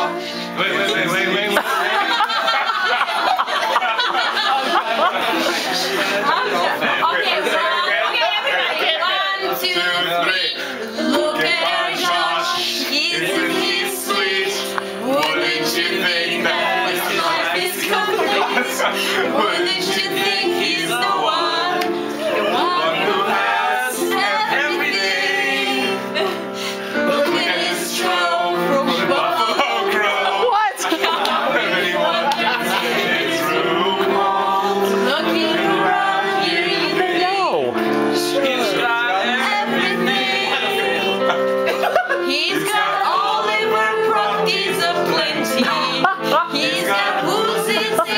Wait, wait, wait, wait, wait. wait. Wouldn't you think he's the one?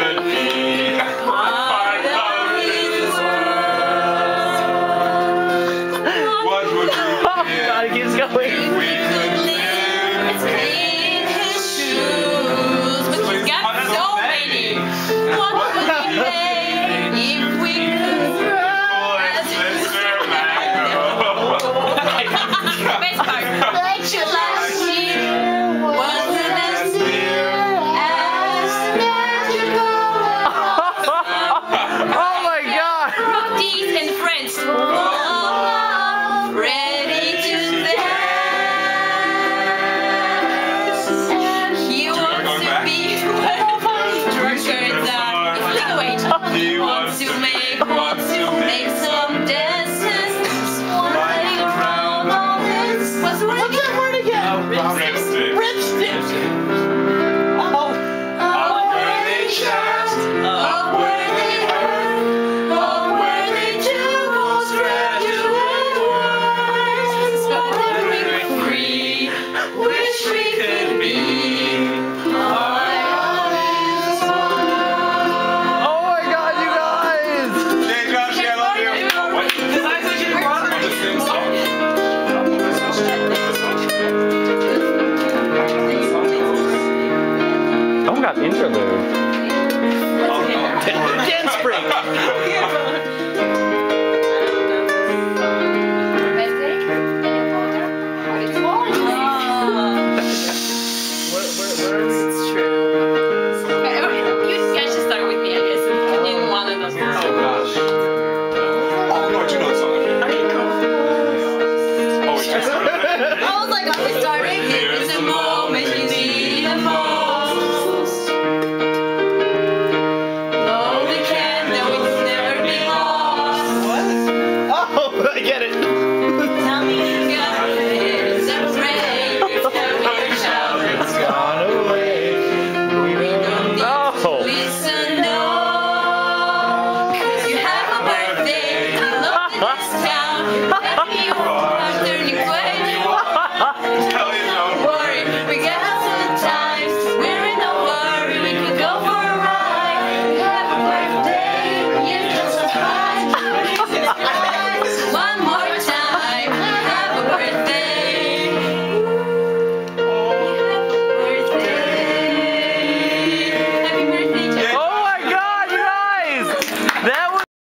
could be. what would do if we could live in his shoes? But you got so many. What would if we could. Let. talking about interlude. Oh, no. Dance break. Ciao,